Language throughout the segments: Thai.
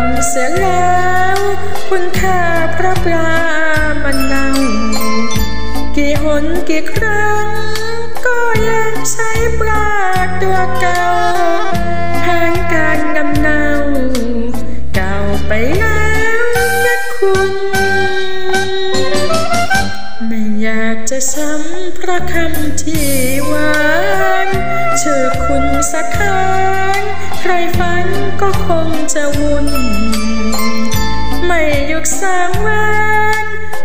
งเสียแล้วคุณค่าพระปลามันเน่ากี่หนกี่ครั้ง ก็ยังใช้ปลาตัวเก่าแผนการนำเนาเก่าไปแล้วนะคุณ ไม่อยากจะซ้ำพระคำที่หวานชื่อคุณสักครั้ง รฝันก็คงจะวุ่น ไม่ยุกสามวัน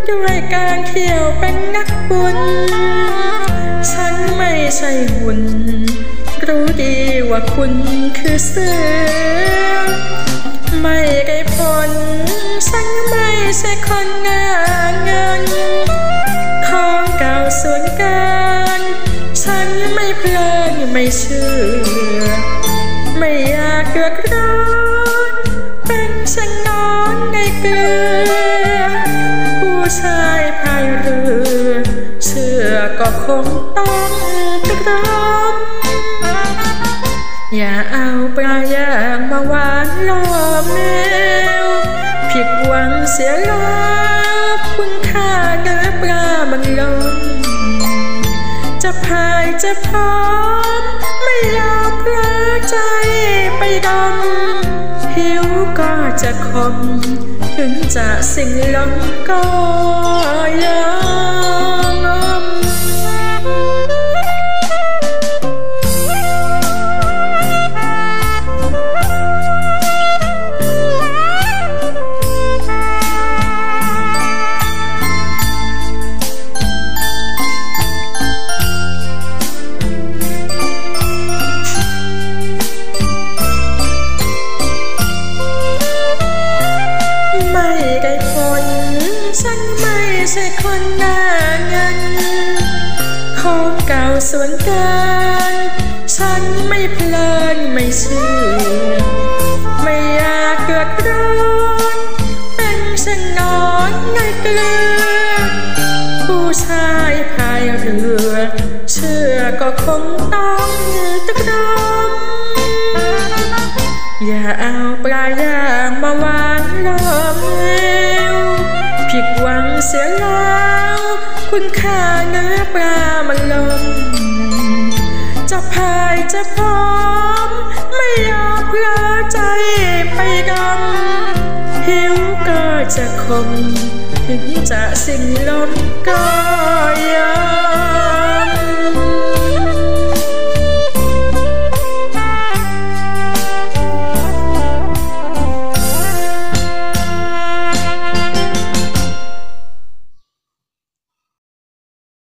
ด้วยการเที่ยวเป็นนักบุญ ฉันไม่ใช่หุ่น รู้ดีว่าคุณคือเสือ ไม่ได้ผล ฉันไม่ใช่คนงานเงินของเก่าส่วนกันฉันไม่เพลินไม่เชื่อ ไม่อยากเดือดร้อนเป็นฉันนอนในเกลือ ผู้ชายพายเรือ เชื่อก็คงต้องตรอมอย่าเอาปลายางมาหวานล่อแมว ผิดหวังเสียแล้วคุณค่าเนื้อปลามันลงจะพายจะพร้อม ดำผิวก็จะคม ถึงจะสิ่งล้ำก็ยอม ใช่คนหน้าเงินของเก่าส่วนกันฉันไม่เพลินไม่ชื่อไม่อยากเกิดร้อนเป็นฉันนอนในเกลือ ผู้ชายพายเรือ เชื่อก็คงต้องตะกรมอย่าเอาปลายางมาวา เสียแล้ว คุณค่าเนื้อปลามันลมจะพายจะพร้อม ไม่ยอมเลอใจไปดำหิวก็จะคมถึงจะสิ้นลมก็ยัง